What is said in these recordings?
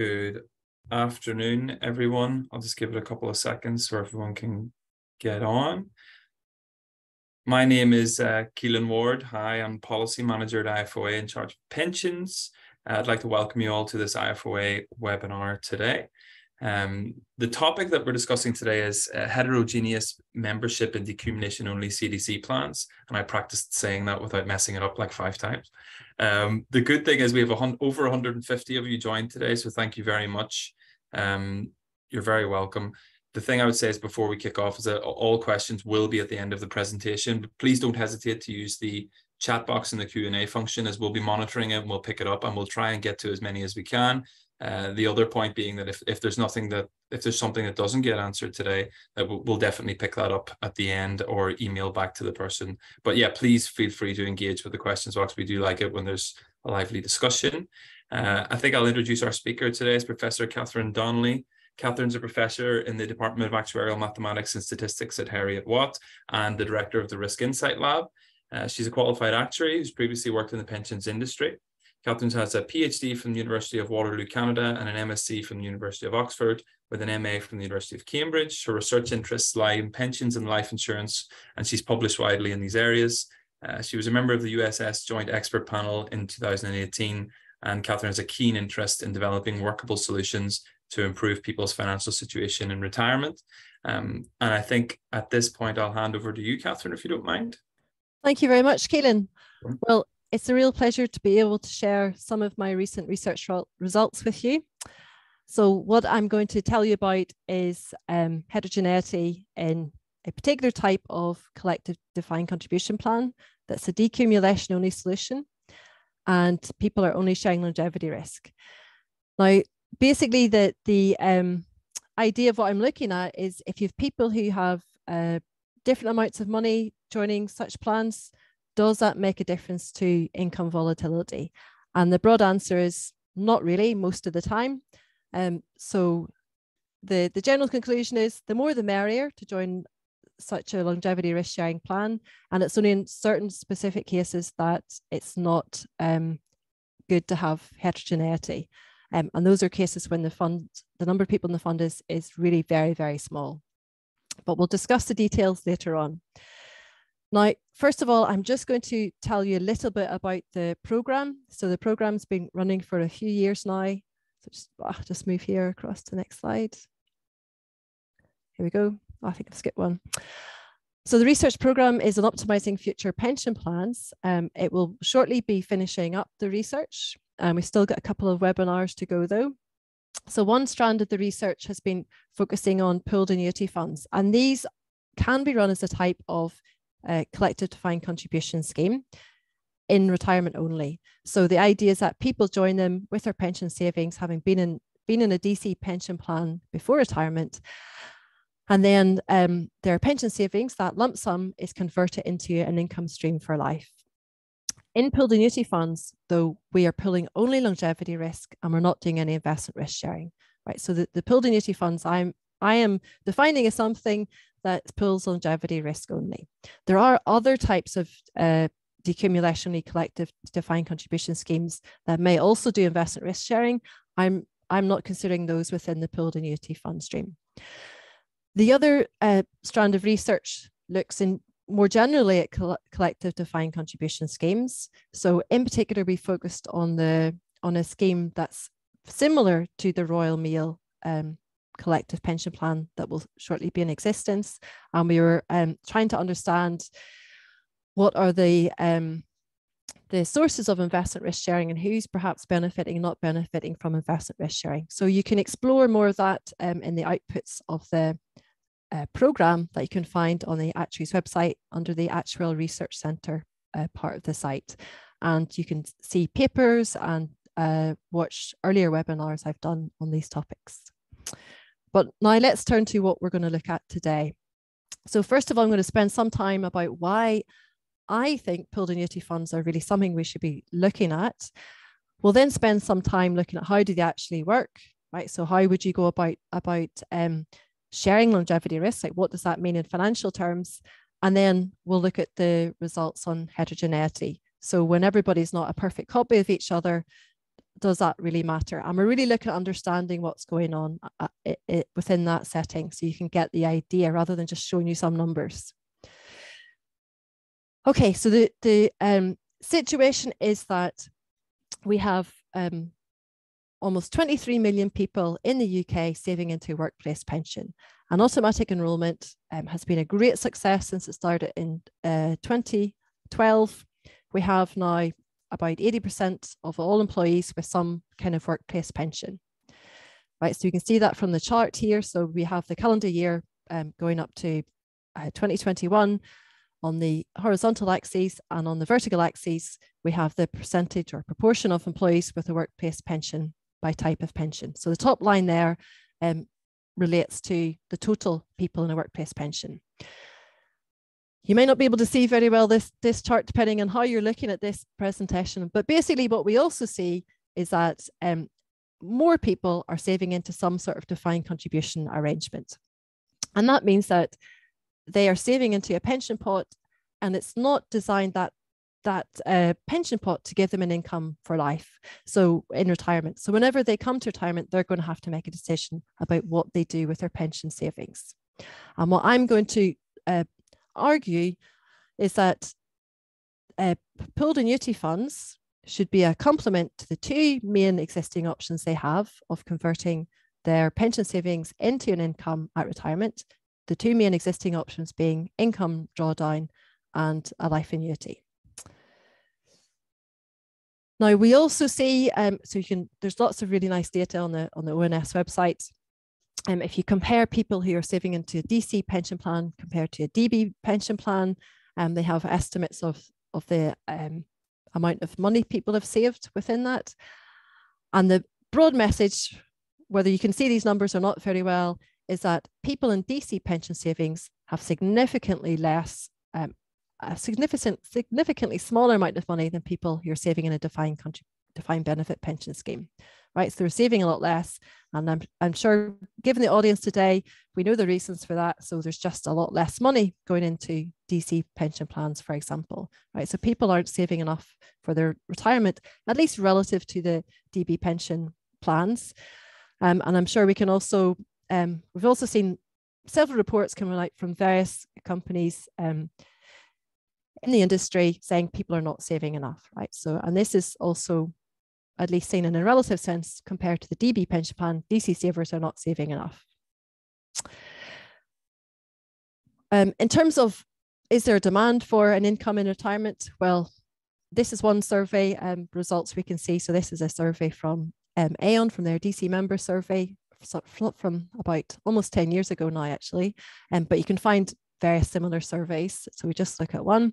Good afternoon, everyone. I'll just give it a couple of seconds so everyone can get on. My name is uh, Keelan Ward. Hi, I'm Policy Manager at IFOA in charge of pensions. Uh, I'd like to welcome you all to this IFOA webinar today. Um, the topic that we're discussing today is uh, heterogeneous membership in decumulation only CDC plans. And I practiced saying that without messing it up like five times. Um, the good thing is we have a over 150 of you joined today. So thank you very much. Um, you're very welcome. The thing I would say is before we kick off is that all questions will be at the end of the presentation. But please don't hesitate to use the chat box in the Q&A function as we'll be monitoring it and we'll pick it up and we'll try and get to as many as we can. Uh, the other point being that if, if there's nothing that if there's something that doesn't get answered today, that we'll, we'll, definitely pick that up at the end or email back to the person. But yeah, please feel free to engage with the questions box. We do like it when there's a lively discussion. Uh, I think I'll introduce our speaker today is Professor Catherine Donnelly. Catherine's a professor in the Department of Actuarial Mathematics and Statistics at Heriot-Watt and the director of the Risk Insight Lab. Uh, she's a qualified actuary who's previously worked in the pensions industry. Catherine has a PhD from the University of Waterloo, Canada, and an MSc from the University of Oxford, with an MA from the University of Cambridge. Her research interests lie in pensions and life insurance, and she's published widely in these areas. Uh, she was a member of the USS Joint Expert Panel in 2018, and Catherine has a keen interest in developing workable solutions to improve people's financial situation in retirement. Um, and I think at this point, I'll hand over to you, Catherine, if you don't mind. Thank you very much, Keelan. Well, it's a real pleasure to be able to share some of my recent research results with you. So what I'm going to tell you about is um, heterogeneity in a particular type of collective defined contribution plan that's a decumulation only solution and people are only sharing longevity risk. Now, basically the, the um, idea of what I'm looking at is if you have people who have uh, different amounts of money joining such plans, does that make a difference to income volatility? And the broad answer is not really most of the time. Um, so the, the general conclusion is the more the merrier to join such a longevity risk sharing plan. And it's only in certain specific cases that it's not um, good to have heterogeneity. Um, and those are cases when the fund, the number of people in the fund is, is really very, very small. But we'll discuss the details later on. Now, first of all, I'm just going to tell you a little bit about the program. So the program's been running for a few years now. So just, oh, just move here across to the next slide. Here we go. Oh, I think I've skipped one. So the research program is on optimizing future pension plans. Um, it will shortly be finishing up the research. And we've still got a couple of webinars to go though. So one strand of the research has been focusing on pooled annuity funds. And these can be run as a type of uh, collective defined contribution scheme in retirement only. So the idea is that people join them with their pension savings, having been in been in a DC pension plan before retirement. And then um, their pension savings, that lump sum is converted into an income stream for life. In pooled annuity funds, though, we are pooling only longevity risk and we're not doing any investment risk sharing, right? So the, the pooled annuity funds, I'm I am defining as something that pools longevity risk only. There are other types of uh, decumulationary collective defined contribution schemes that may also do investment risk sharing. I'm, I'm not considering those within the pooled annuity fund stream. The other uh, strand of research looks in more generally at co collective defined contribution schemes. So in particular, we focused on the on a scheme that's similar to the Royal Mail um, collective pension plan that will shortly be in existence. And we were um, trying to understand what are the um, the sources of investment risk sharing and who's perhaps benefiting not benefiting from investment risk sharing. So you can explore more of that um, in the outputs of the uh, program that you can find on the Actuary's website under the Actuarial Research Centre uh, part of the site. And you can see papers and uh, watch earlier webinars I've done on these topics. But now let's turn to what we're going to look at today. So first of all, I'm going to spend some time about why I think pooled annuity funds are really something we should be looking at. We'll then spend some time looking at how do they actually work, right? So how would you go about about um, sharing longevity risk? Like what does that mean in financial terms? And then we'll look at the results on heterogeneity. So when everybody's not a perfect copy of each other, does that really matter? And we're really looking at understanding what's going on uh, it, it, within that setting so you can get the idea rather than just showing you some numbers. Okay, so the, the um, situation is that we have um, almost 23 million people in the UK saving into workplace pension. And automatic enrolment um, has been a great success since it started in uh, 2012. We have now about 80% of all employees with some kind of workplace pension. Right, so you can see that from the chart here. So we have the calendar year um, going up to uh, 2021 on the horizontal axis and on the vertical axis, we have the percentage or proportion of employees with a workplace pension by type of pension. So the top line there um, relates to the total people in a workplace pension. You may not be able to see very well this, this chart depending on how you're looking at this presentation, but basically what we also see is that um, more people are saving into some sort of defined contribution arrangement. And that means that they are saving into a pension pot and it's not designed that that uh, pension pot to give them an income for life. So in retirement. So whenever they come to retirement, they're going to have to make a decision about what they do with their pension savings. And what I'm going to uh, argue is that uh, pooled annuity funds should be a complement to the two main existing options they have of converting their pension savings into an income at retirement. The two main existing options being income drawdown and a life annuity. Now we also see, um, so you can, there's lots of really nice data on the on the ONS website. Um, if you compare people who are saving into a DC pension plan compared to a DB pension plan, um, they have estimates of of the um, amount of money people have saved within that. And the broad message, whether you can see these numbers or not very well, is that people in DC pension savings have significantly less um, a significant, significantly smaller amount of money than people who are saving in a defined country, defined benefit pension scheme, right? So they're saving a lot less. And I'm, I'm sure given the audience today, we know the reasons for that. So there's just a lot less money going into DC pension plans, for example, right? So people aren't saving enough for their retirement, at least relative to the DB pension plans. Um, and I'm sure we can also, um, we've also seen several reports coming out from various companies um, in the industry saying people are not saving enough, right? So, and this is also at least seen in a relative sense compared to the DB pension plan, DC savers are not saving enough. Um, in terms of is there a demand for an income in retirement? Well, this is one survey um, results we can see. So this is a survey from um, Aon from their DC member survey from about almost 10 years ago now, actually. Um, but you can find very similar surveys. So we just look at one.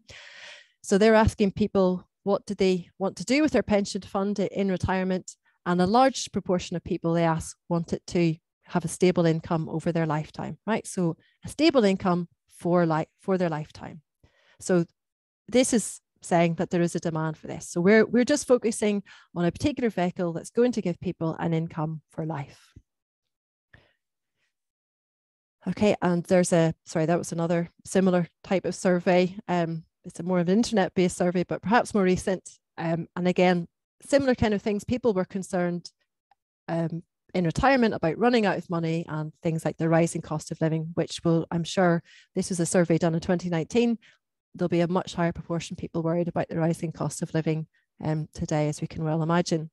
So they're asking people what do they want to do with their pension fund in retirement? And a large proportion of people they ask want it to have a stable income over their lifetime, right? So a stable income for like for their lifetime. So this is saying that there is a demand for this. So we're we're just focusing on a particular vehicle that's going to give people an income for life. Okay, and there's a, sorry, that was another similar type of survey. Um, it's a more of an internet based survey, but perhaps more recent. Um, and again, similar kind of things. People were concerned um, in retirement about running out of money and things like the rising cost of living, which will, I'm sure, this was a survey done in 2019. There'll be a much higher proportion of people worried about the rising cost of living um, today, as we can well imagine.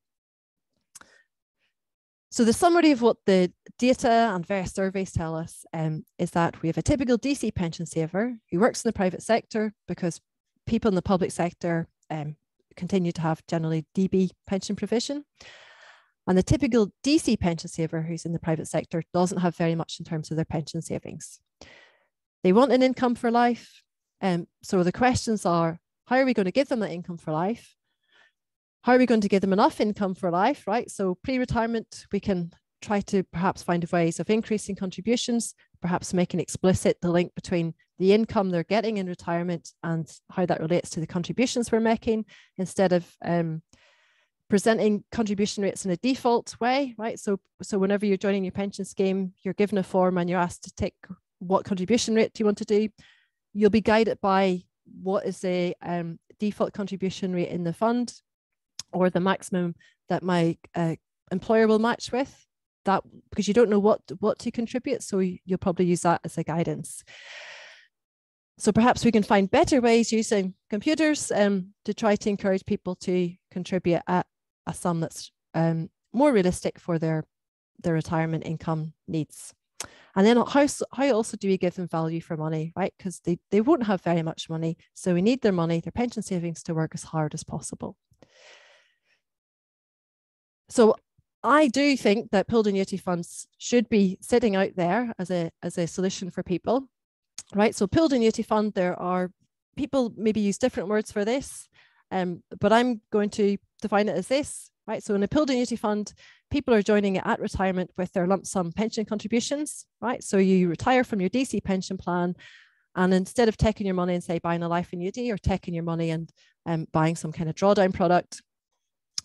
So the summary of what the data and various surveys tell us um, is that we have a typical DC pension saver who works in the private sector because people in the public sector um, continue to have generally DB pension provision. And the typical DC pension saver who's in the private sector doesn't have very much in terms of their pension savings. They want an income for life. Um, so the questions are, how are we going to give them that income for life? How are we going to give them enough income for life, right? So pre-retirement, we can try to perhaps find ways of increasing contributions, perhaps making explicit the link between the income they're getting in retirement and how that relates to the contributions we're making instead of um, presenting contribution rates in a default way, right? So, so whenever you're joining your pension scheme, you're given a form and you're asked to take what contribution rate do you want to do. You'll be guided by what is the um, default contribution rate in the fund or the maximum that my uh, employer will match with that because you don't know what what to contribute so you'll probably use that as a guidance. So perhaps we can find better ways using computers um, to try to encourage people to contribute at a sum that's um, more realistic for their their retirement income needs. And then how, how also do we give them value for money right? Because they, they won't have very much money so we need their money. Their pension savings to work as hard as possible so I do think that pooled annuity funds should be sitting out there as a, as a solution for people, right? So pooled annuity fund, there are people maybe use different words for this, um, but I'm going to define it as this, right? So in a pooled annuity fund, people are joining it at retirement with their lump sum pension contributions, right? So you retire from your DC pension plan and instead of taking your money and say buying a life annuity or taking your money and um, buying some kind of drawdown product,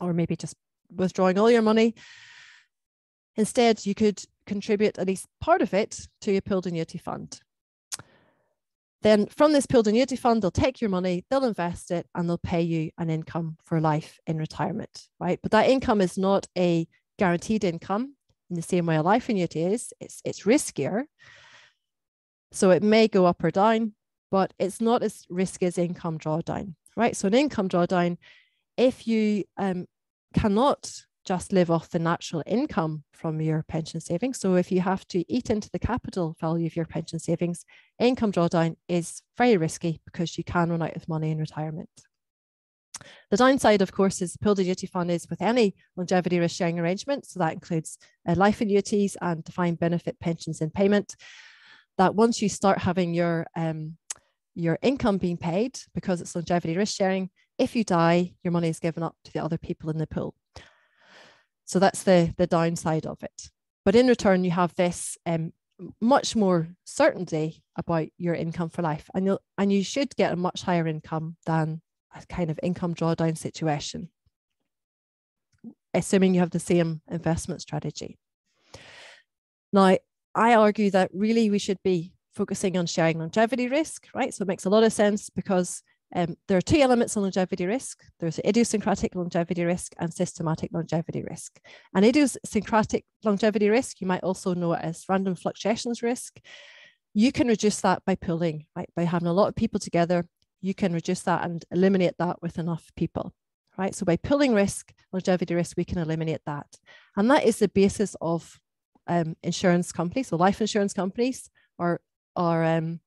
or maybe just withdrawing all your money. Instead, you could contribute at least part of it to your pooled annuity fund. Then from this pooled annuity fund, they'll take your money, they'll invest it, and they'll pay you an income for life in retirement, right? But that income is not a guaranteed income in the same way a life annuity is. It's, it's riskier. So it may go up or down, but it's not as risky as income drawdown, right? So an income drawdown, if you um, cannot just live off the natural income from your pension savings. So if you have to eat into the capital value of your pension savings, income drawdown is very risky because you can run out of money in retirement. The downside, of course, is pooled annuity fund is with any longevity risk sharing arrangement. So that includes uh, life annuities and defined benefit pensions in payment. That once you start having your um, your income being paid because it's longevity risk sharing, if you die, your money is given up to the other people in the pool. So that's the, the downside of it. But in return, you have this um, much more certainty about your income for life. And, you'll, and you should get a much higher income than a kind of income drawdown situation, assuming you have the same investment strategy. Now, I argue that really we should be focusing on sharing longevity risk, right? So it makes a lot of sense because um, there are two elements on longevity risk. There's idiosyncratic longevity risk and systematic longevity risk. And idiosyncratic longevity risk, you might also know it as random fluctuations risk. You can reduce that by pooling, right? By having a lot of people together, you can reduce that and eliminate that with enough people, right? So by pooling risk, longevity risk, we can eliminate that. And that is the basis of um, insurance companies, so life insurance companies are, are um,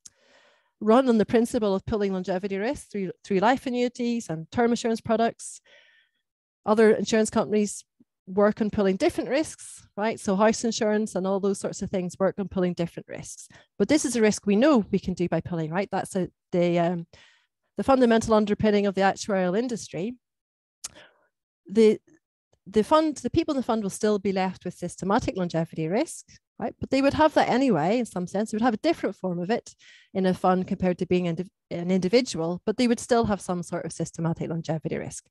run on the principle of pooling longevity risk through, through life annuities and term insurance products. Other insurance companies work on pooling different risks, right? So house insurance and all those sorts of things work on pooling different risks. But this is a risk we know we can do by pooling, right? That's a, the, um, the fundamental underpinning of the actuarial industry. The, the fund, the people in the fund will still be left with systematic longevity risk, right? But they would have that anyway, in some sense. They would have a different form of it in a fund compared to being an individual, but they would still have some sort of systematic longevity risk.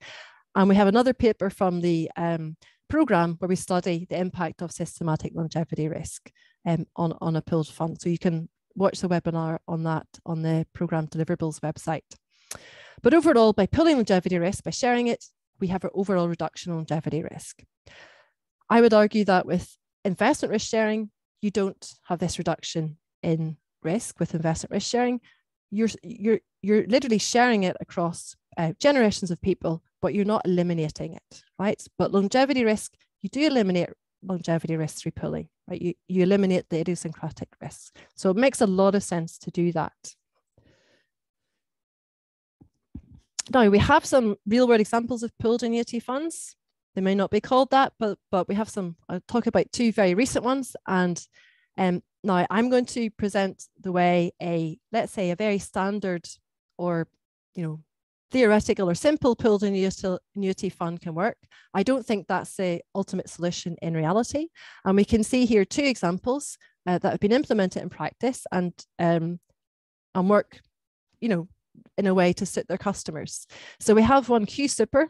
And we have another paper from the um, program where we study the impact of systematic longevity risk um, on, on a pooled fund. So you can watch the webinar on that on the program deliverables website. But overall, by pooling longevity risk, by sharing it, we have an overall reduction in longevity risk. I would argue that with investment risk sharing, you don't have this reduction in risk with investment risk sharing. You're you're you're literally sharing it across uh, generations of people, but you're not eliminating it, right? But longevity risk, you do eliminate longevity risk through pooling, right? You you eliminate the idiosyncratic risks. So it makes a lot of sense to do that. Now we have some real world examples of pooled annuity funds. They may not be called that, but but we have some. I'll talk about two very recent ones. And um, now I'm going to present the way a let's say a very standard or you know theoretical or simple pooled annuity fund can work. I don't think that's the ultimate solution in reality. And we can see here two examples uh, that have been implemented in practice and um, and work, you know, in a way to suit their customers. So we have one QSuper,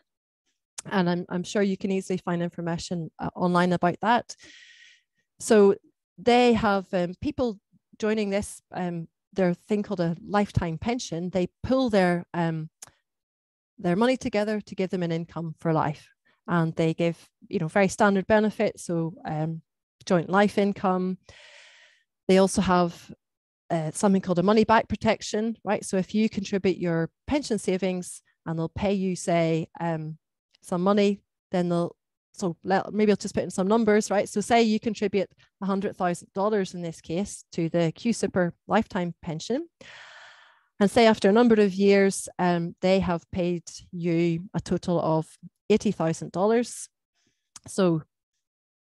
and I'm, I'm sure you can easily find information uh, online about that. So they have um, people joining this, um, their thing called a lifetime pension. They pool their um, their money together to give them an income for life. And they give, you know, very standard benefits. So um, joint life income. They also have uh, something called a money back protection, right? So if you contribute your pension savings and they'll pay you, say, um, some money, then they'll so let, maybe I'll just put in some numbers, right? So say you contribute $100,000 in this case to the QSuper lifetime pension. And say after a number of years, um, they have paid you a total of $80,000. So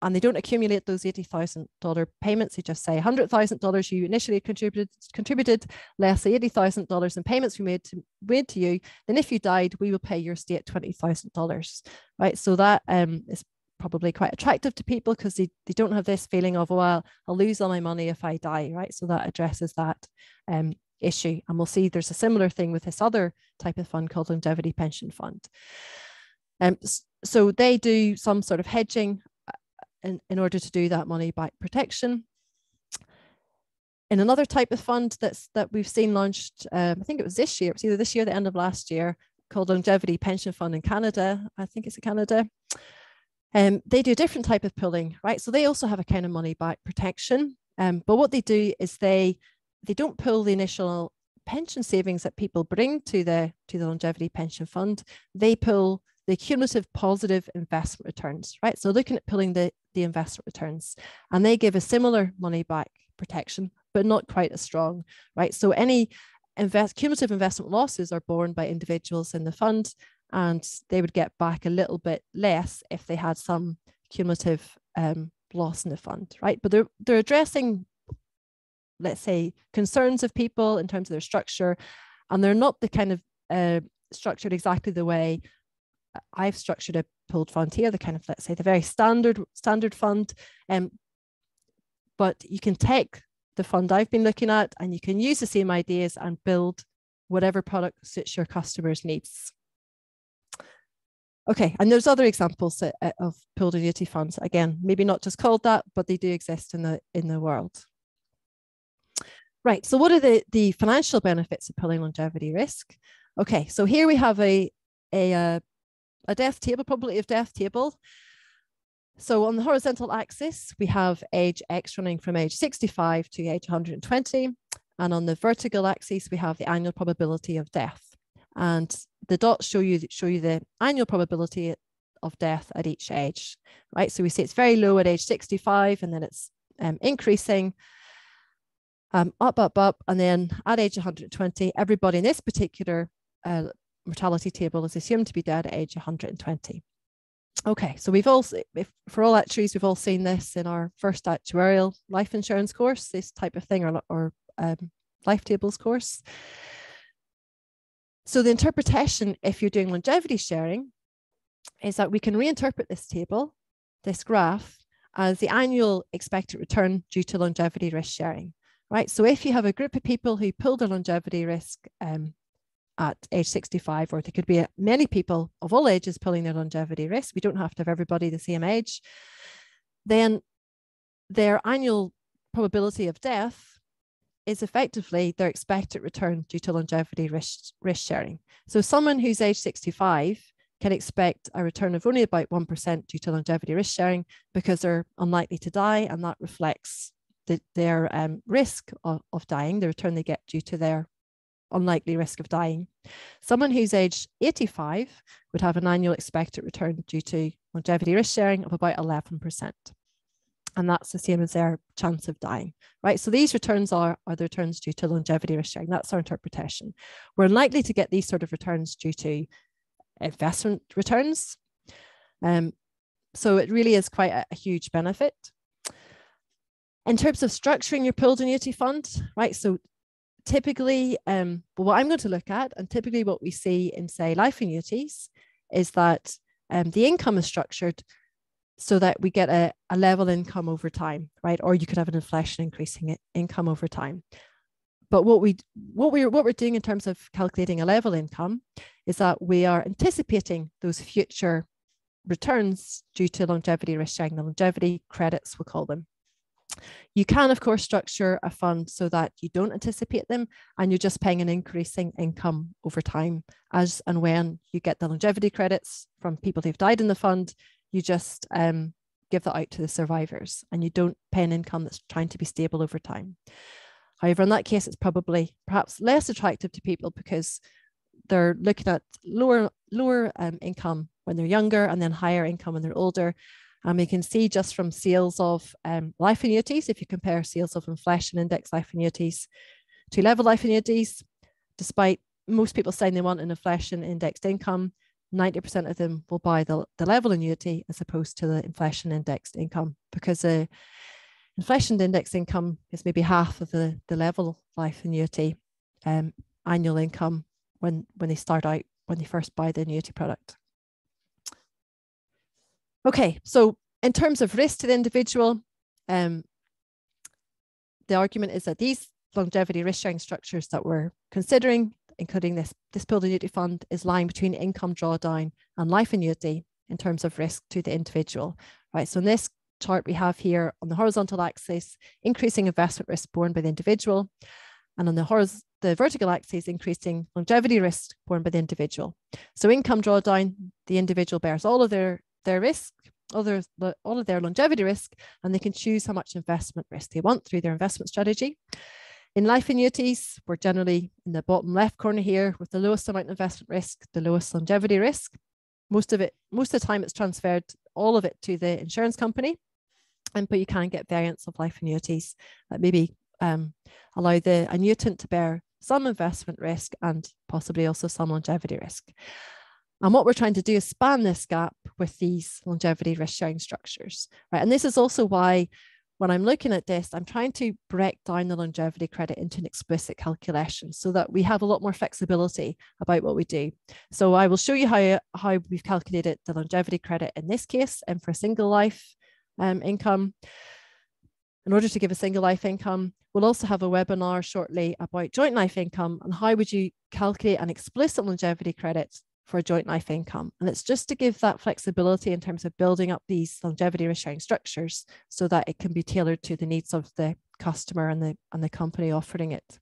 and they don't accumulate those $80,000 payments. They just say $100,000 you initially contributed, contributed less the $80,000 in payments we made to, made to you. Then if you died, we will pay your estate $20,000, right? So that um, is probably quite attractive to people because they, they don't have this feeling of, well, I'll lose all my money if I die, right? So that addresses that um, issue. And we'll see there's a similar thing with this other type of fund called longevity pension fund. Um, so they do some sort of hedging in, in order to do that money back protection. In another type of fund that's that we've seen launched, um, I think it was this year, it was either this year or the end of last year, called Longevity Pension Fund in Canada. I think it's in Canada. Um, they do a different type of pooling, right? So they also have a kind of money back protection. Um, but what they do is they they don't pool the initial pension savings that people bring to the to the longevity pension fund. They pool the cumulative positive investment returns, right? So looking at pooling the, the investment returns and they give a similar money back protection, but not quite as strong, right? So any invest cumulative investment losses are borne by individuals in the fund and they would get back a little bit less if they had some cumulative um, loss in the fund, right? But they're, they're addressing, let's say, concerns of people in terms of their structure, and they're not the kind of uh, structured exactly the way I've structured a pooled fund here, the kind of let's say the very standard standard fund. Um, but you can take the fund I've been looking at and you can use the same ideas and build whatever product suits your customers' needs. Okay, and there's other examples of pooled annuity funds. Again, maybe not just called that, but they do exist in the in the world. Right, so what are the, the financial benefits of pooling longevity risk? Okay, so here we have a, a, a uh, a death table, probability of death table. So on the horizontal axis, we have age X running from age 65 to age 120. And on the vertical axis, we have the annual probability of death. And the dots show you, show you the annual probability of death at each age, right? So we see it's very low at age 65 and then it's um, increasing um, up, up, up. And then at age 120, everybody in this particular uh, mortality table is assumed to be dead at age 120. Okay, so we've all, if, for all actuaries, we've all seen this in our first actuarial life insurance course, this type of thing, or, or um, life tables course. So the interpretation, if you're doing longevity sharing, is that we can reinterpret this table, this graph, as the annual expected return due to longevity risk sharing, right? So if you have a group of people who pool their longevity risk um, at age 65, or there could be many people of all ages pooling their longevity risk. We don't have to have everybody the same age. Then their annual probability of death is effectively their expected return due to longevity risk, risk sharing. So someone who's age 65 can expect a return of only about 1% due to longevity risk sharing because they're unlikely to die, and that reflects the, their um, risk of, of dying, the return they get due to their unlikely risk of dying. Someone who's aged 85 would have an annual expected return due to longevity risk sharing of about 11%. And that's the same as their chance of dying, right? So these returns are, are the returns due to longevity risk sharing. That's our interpretation. We're unlikely to get these sort of returns due to investment returns. Um, so it really is quite a, a huge benefit. In terms of structuring your pooled annuity fund, right? So typically, um, what I'm going to look at, and typically what we see in, say, life annuities, is that um, the income is structured so that we get a, a level income over time, right? Or you could have an inflation increasing income over time. But what we what we're what we're doing in terms of calculating a level income is that we are anticipating those future returns due to longevity risk sharing, the longevity credits, we'll call them. You can, of course, structure a fund so that you don't anticipate them and you're just paying an increasing income over time. As and when you get the longevity credits from people who've died in the fund, you just um, give that out to the survivors and you don't pay an income that's trying to be stable over time. However, in that case, it's probably perhaps less attractive to people because they're looking at lower lower um, income when they're younger and then higher income when they're older. And we can see just from sales of um, life annuities, if you compare sales of inflation index life annuities to level life annuities, despite most people saying they want an inflation indexed income, 90% of them will buy the, the level annuity as opposed to the inflation indexed income because the inflation indexed income is maybe half of the, the level life annuity um, annual income when, when they start out, when they first buy the annuity product. Okay, so in terms of risk to the individual, um, the argument is that these longevity risk sharing structures that we're considering, including this, this pooled annuity fund, is lying between income drawdown and life annuity in terms of risk to the individual. Right. So in this chart we have here on the horizontal axis, increasing investment risk borne by the individual, and on the horizontal the vertical axis increasing longevity risk borne by the individual. So income drawdown, the individual bears all of their their risk, all, all of their longevity risk, and they can choose how much investment risk they want through their investment strategy. In life annuities, we're generally in the bottom left corner here with the lowest amount of investment risk, the lowest longevity risk. Most of it, most of the time, it's transferred all of it to the insurance company. And but you can get variants of life annuities that maybe um, allow the annuitant to bear some investment risk and possibly also some longevity risk. And what we're trying to do is span this gap with these longevity risk sharing structures, right? And this is also why when I'm looking at this, I'm trying to break down the longevity credit into an explicit calculation so that we have a lot more flexibility about what we do. So I will show you how, how we've calculated the longevity credit in this case and for a single life um, income. In order to give a single life income, we'll also have a webinar shortly about joint life income and how would you calculate an explicit longevity credit for a joint life income. And it's just to give that flexibility in terms of building up these longevity risk sharing structures so that it can be tailored to the needs of the customer and the, and the company offering it.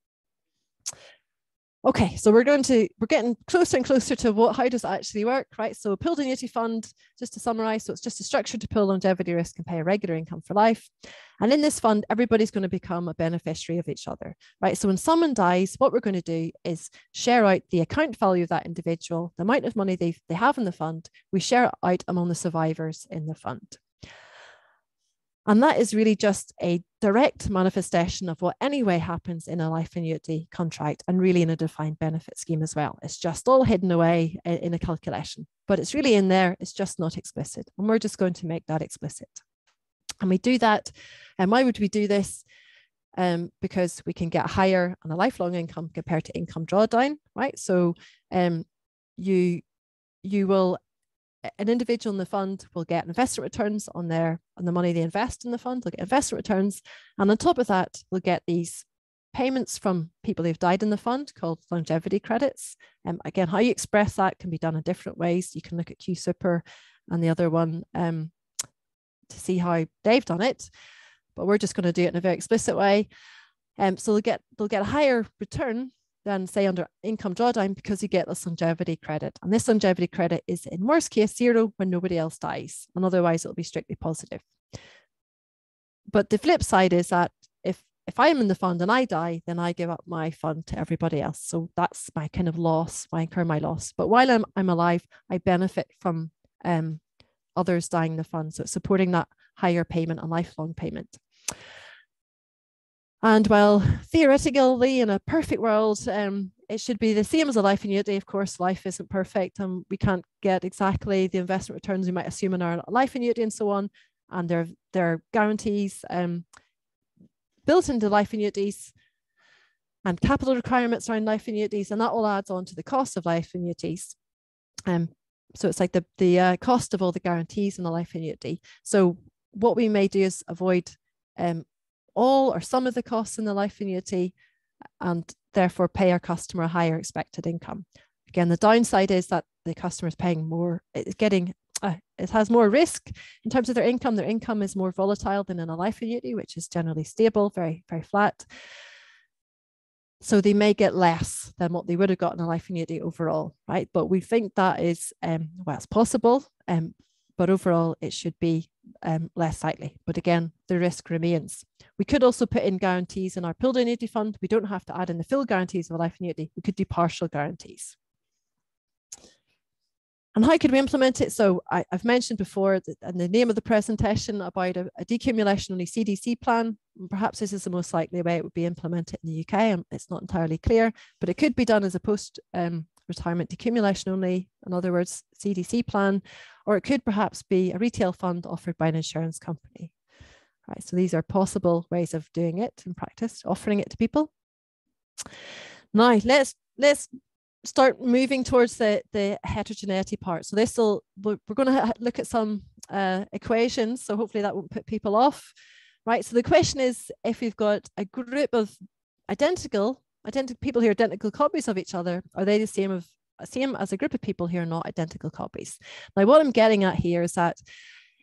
Okay, so we're going to, we're getting closer and closer to what, how does it actually work, right? So pooled annuity fund, just to summarize, so it's just a structure to pool longevity risk and pay a regular income for life. And in this fund, everybody's going to become a beneficiary of each other, right? So when someone dies, what we're going to do is share out the account value of that individual, the amount of money they they have in the fund, we share it out among the survivors in the fund. And that is really just a direct manifestation of what anyway happens in a life annuity contract and really in a defined benefit scheme as well. It's just all hidden away in a calculation, but it's really in there, it's just not explicit. And we're just going to make that explicit. And we do that. And why would we do this? Um, because we can get higher on a lifelong income compared to income drawdown, right? So um, you you will an individual in the fund will get investment returns on their on the money they invest in the fund. They'll get investment returns, and on top of that, they'll get these payments from people who've died in the fund called longevity credits. Um, again, how you express that can be done in different ways. You can look at QSuper and the other one um, to see how they've done it, but we're just going to do it in a very explicit way. Um, so they'll get they'll get a higher return than say under income drawdown because you get this longevity credit. And this longevity credit is in worst case zero when nobody else dies. And otherwise it'll be strictly positive. But the flip side is that if if I'm in the fund and I die, then I give up my fund to everybody else. So that's my kind of loss, I incur my loss. But while I'm, I'm alive, I benefit from um, others dying in the fund. So it's supporting that higher payment and lifelong payment. And well, theoretically, in a perfect world, um, it should be the same as a life annuity. Of course, life isn't perfect and we can't get exactly the investment returns we might assume in our life annuity and so on. And there, there are guarantees um, built into life annuities and capital requirements around life annuities, and that all adds on to the cost of life annuities. Um, so it's like the, the uh, cost of all the guarantees in a life annuity. So what we may do is avoid um, all or some of the costs in the life annuity and therefore pay our customer a higher expected income. Again, the downside is that the customer is paying more, it's getting uh, it has more risk in terms of their income. Their income is more volatile than in a life annuity, which is generally stable, very, very flat. So they may get less than what they would have got in a life annuity overall, right? But we think that is, um, well, it's possible, um, but overall it should be um, less likely. But again, the risk remains. We could also put in guarantees in our pooled annuity fund. We don't have to add in the full guarantees of a life annuity. We could do partial guarantees. And how could we implement it? So I, have mentioned before in the name of the presentation about a, a decumulation only CDC plan. Perhaps this is the most likely way it would be implemented in the UK. It's not entirely clear, but it could be done as a post um, retirement decumulation only, in other words, CDC plan, or it could perhaps be a retail fund offered by an insurance company. Right, so these are possible ways of doing it in practice, offering it to people. Now let's let's start moving towards the, the heterogeneity part. So this will, we're, going to look at some uh, equations. So hopefully that won't put people off, right? So the question is, if we've got a group of identical, identical people who are identical copies of each other, are they the same of same as a group of people who are not identical copies? Now, what I'm getting at here is that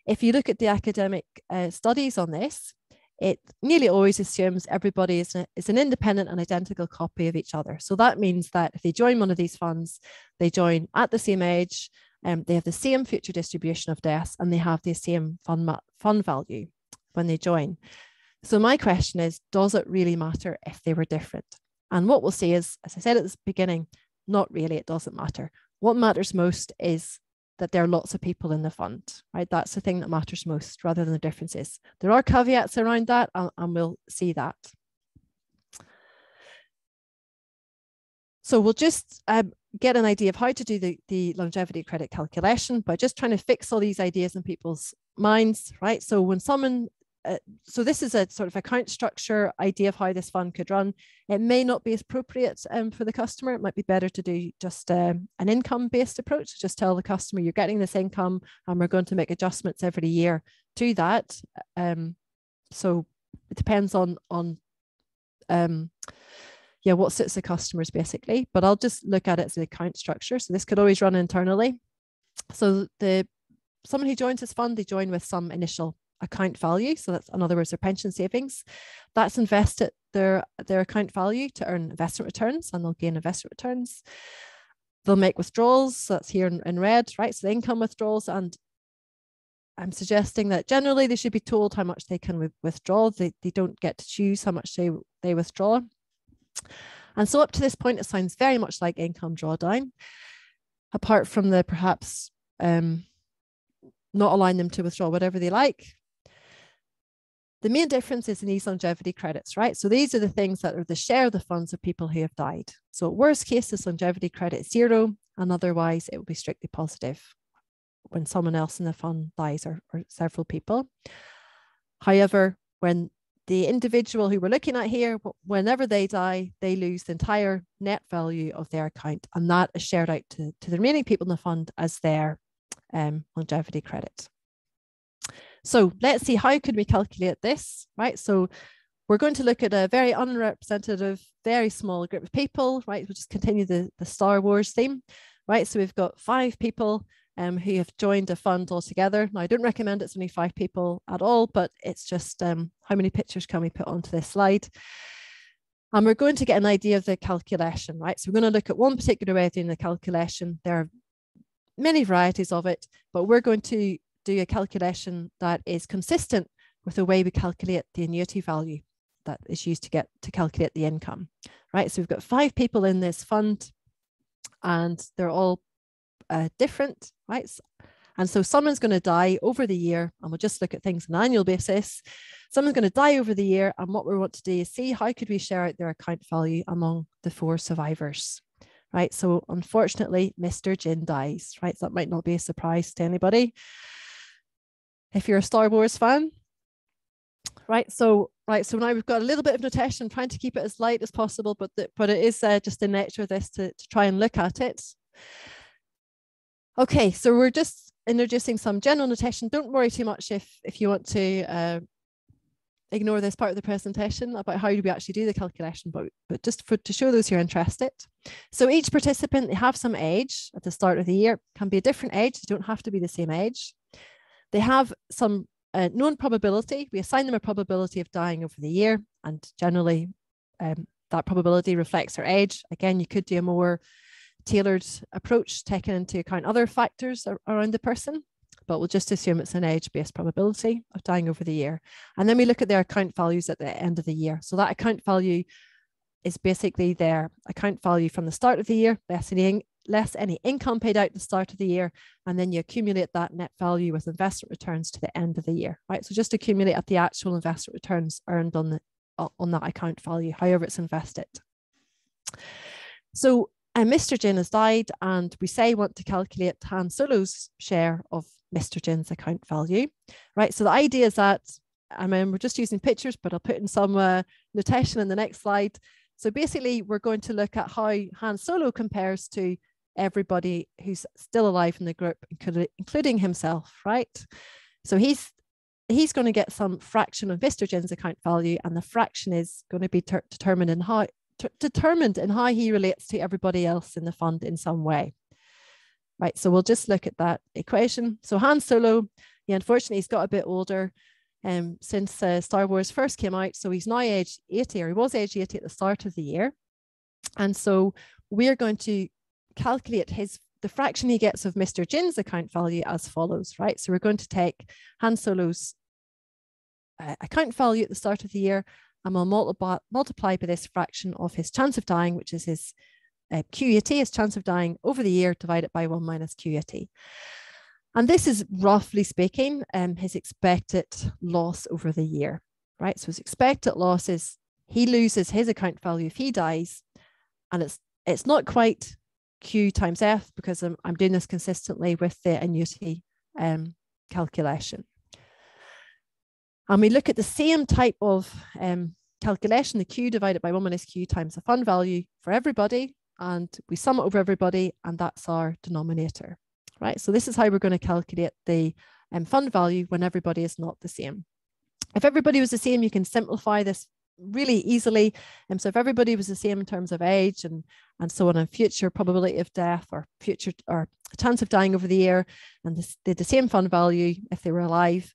if you look at the academic uh, studies on this, it nearly always assumes everybody is, a, is an independent and identical copy of each other. So that means that if they join one of these funds, they join at the same age, um, they have the same future distribution of deaths, and they have the same fund, fund value when they join. So my question is, does it really matter if they were different? And what we'll see is, as I said at the beginning, not really, it doesn't matter. What matters most is that there are lots of people in the fund, right? That's the thing that matters most rather than the differences. There are caveats around that, and, we'll see that. So we'll just um, get an idea of how to do the, the longevity credit calculation by just trying to fix all these ideas in people's minds, right? So when someone uh, so this is a sort of account structure idea of how this fund could run. It may not be appropriate um, for the customer. It might be better to do just um, an income-based approach. Just tell the customer you're getting this income, and we're going to make adjustments every year to that. Um, so it depends on on um, yeah what suits the customers basically. But I'll just look at it as an account structure. So this could always run internally. So the someone who joins this fund, they join with some initial account value. So that's in other words, their pension savings. That's invested their their account value to earn investment returns and they'll gain investment returns. They'll make withdrawals. So that's here in, in red, right? So the income withdrawals. And I'm suggesting that generally they should be told how much they can withdraw. They, they don't get to choose how much they, they withdraw. And so up to this point, it sounds very much like income drawdown, apart from the perhaps um, not allowing them to withdraw whatever they like, the main difference is in these longevity credits, right? So these are the things that are the share of the funds of people who have died. So worst case, this longevity credit is zero, and otherwise it will be strictly positive when someone else in the fund dies or, or several people. However, when the individual who we're looking at here, whenever they die, they lose the entire net value of their account, and that is shared out to, to the remaining people in the fund as their um, longevity credit. So let's see how could we calculate this, right? So we're going to look at a very unrepresentative, very small group of people, right? We'll just continue the, the Star Wars theme, right? So we've got five people um, who have joined a fund altogether. Now, I don't recommend it's only five people at all, but it's just um, how many pictures can we put onto this slide? And we're going to get an idea of the calculation, right? So we're going to look at one particular way of doing the calculation. There are many varieties of it, but we're going to do a calculation that is consistent with the way we calculate the annuity value that is used to get to calculate the income, right? So we've got five people in this fund and they're all uh, different, right? And so someone's going to die over the year, and we'll just look at things on an annual basis. Someone's going to die over the year, and what we want to do is see how could we share out their account value among the four survivors, right? So unfortunately, Mr. Jinn dies, right? So that might not be a surprise to anybody if you're a Star Wars fan. Right, so right, so now we've got a little bit of notation, trying to keep it as light as possible, but the, but it is uh, just the nature of this to, to try and look at it. Okay, so we're just introducing some general notation. Don't worry too much if if you want to uh, ignore this part of the presentation about how do we actually do the calculation, but, but just for, to show those who are interested. So each participant, they have some age at the start of the year, can be a different age, they don't have to be the same age. They have some uh, known probability. We assign them a probability of dying over the year, and generally um, that probability reflects their age. Again, you could do a more tailored approach, taking into account other factors around the person but we'll just assume it's an age-based probability of dying over the year. And then we look at their account values at the end of the year. So that account value is basically their account value from the start of the year, any, less any income paid out at the start of the year, and then you accumulate that net value with investment returns to the end of the year, right? So just accumulate at the actual investment returns earned on the on that account value, however it's invested. So and Mr. Jinn has died, and we say want to calculate Han Solo's share of Mr. Jinn's account value, right? So the idea is that, I mean, we're just using pictures, but I'll put in some uh, notation in the next slide. So basically, we're going to look at how Han Solo compares to everybody who's still alive in the group, including himself, right? So he's he's going to get some fraction of. Jinn's account value, and the fraction is going to be determined in how determined in how he relates to everybody else in the fund in some way. Right, so we'll just look at that equation. So Han Solo, yeah, unfortunately, he's got a bit older um, since uh, Star Wars first came out. So he's now age 80, or he was age 80 at the start of the year. And so we're going to calculate his the fraction he gets of Mr. Jinn's account value as follows, right? So we're going to take Han Solo's uh, account value at the start of the year and we'll multiply, multiply by this fraction of his chance of dying, which is his uh, his chance of dying over the year divided by 1 minus QAT. And this is roughly speaking um, his expected loss over the year, right? So his expected loss is he loses his account value if he dies, and it's it's not quite Q times F because I'm, I'm doing this consistently with the annuity um, calculation. And we look at the same type of um, calculation, the Q divided by 1 minus Q times the fund value for everybody. And we sum it over everybody, and that's our denominator, right? So this is how we're going to calculate the um, fund value when everybody is not the same. If everybody was the same, you can simplify this really easily. And um, so if everybody was the same in terms of age and, and so on, and future probability of death or future or chance of dying over the year, and this, they had the same fund value if they were alive,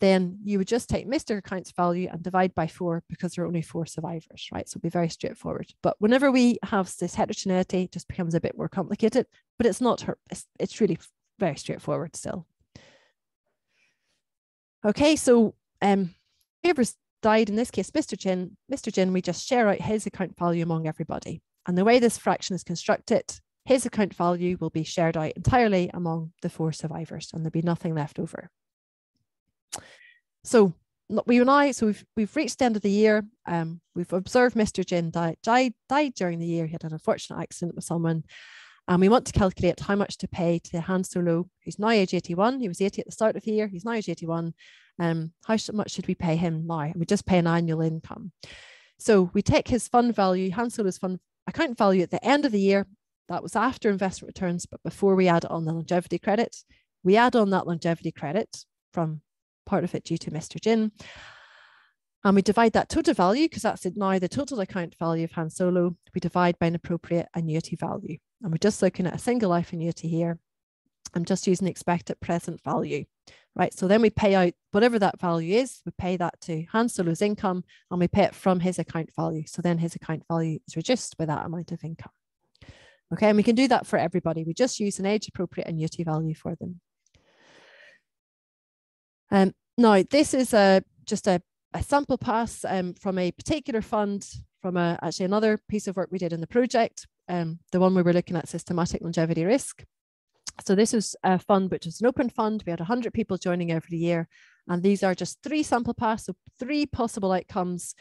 then you would just take Mr. Account's value and divide by four because there are only four survivors, right? So it'll be very straightforward. But whenever we have this heterogeneity, it just becomes a bit more complicated, but it's not, it's, it's really very straightforward still. Okay, so um, whoever's died, in this case, Mr. Jinn, Mr. Jinn, we just share out his account value among everybody. And the way this fraction is constructed, his account value will be shared out entirely among the four survivors and there'll be nothing left over. So we and I, so we've we've reached the end of the year. Um, we've observed Mr. Jinn died, died died during the year. He had an unfortunate accident with someone, and we want to calculate how much to pay to Han Solo, who's now age 81. He was 80 at the start of the year. He's now age 81. Um, how much should we pay him now? We just pay an annual income. So we take his fund value, Han Solo's fund account value at the end of the year. That was after investment returns, but before we add on the longevity credit, we add on that longevity credit from part of it due to Mr. Jinn. And we divide that total value, because that's it now the total account value of Han Solo, we divide by an appropriate annuity value. And we're just looking at a single life annuity here. I'm just using expected present value, right? So then we pay out whatever that value is, we pay that to Han Solo's income and we pay it from his account value. So then his account value is reduced by that amount of income. Okay, and we can do that for everybody. We just use an age appropriate annuity value for them. Um, now, this is a, just a, a sample pass um, from a particular fund from a, actually another piece of work we did in the project, um, the one we were looking at systematic longevity risk. So this is a fund which is an open fund. We had 100 people joining every year. And these are just three sample paths, so three possible outcomes